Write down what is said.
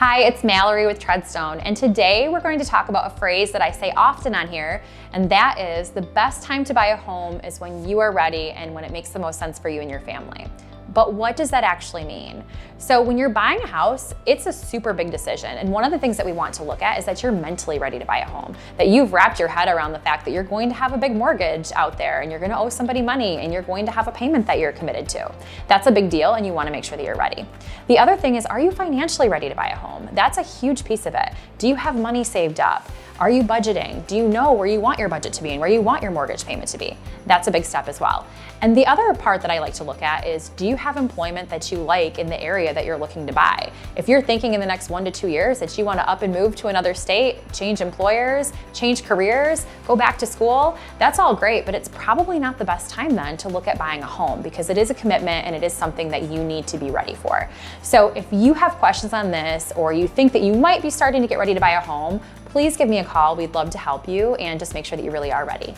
Hi, it's Mallory with Treadstone, and today we're going to talk about a phrase that I say often on here, and that is the best time to buy a home is when you are ready and when it makes the most sense for you and your family. But what does that actually mean? So when you're buying a house, it's a super big decision. And one of the things that we want to look at is that you're mentally ready to buy a home, that you've wrapped your head around the fact that you're going to have a big mortgage out there and you're going to owe somebody money and you're going to have a payment that you're committed to. That's a big deal and you want to make sure that you're ready. The other thing is, are you financially ready to buy a home? That's a huge piece of it. Do you have money saved up? Are you budgeting? Do you know where you want your budget to be and where you want your mortgage payment to be? That's a big step as well. And the other part that I like to look at is do you have employment that you like in the area that you're looking to buy? If you're thinking in the next one to two years that you want to up and move to another state, change employers, change careers, go back to school, that's all great, but it's probably not the best time then to look at buying a home because it is a commitment and it is something that you need to be ready for. So if you have questions on this or you think that you might be starting to get ready to buy a home, please give me a call. We'd love to help you and just make sure that you really are ready.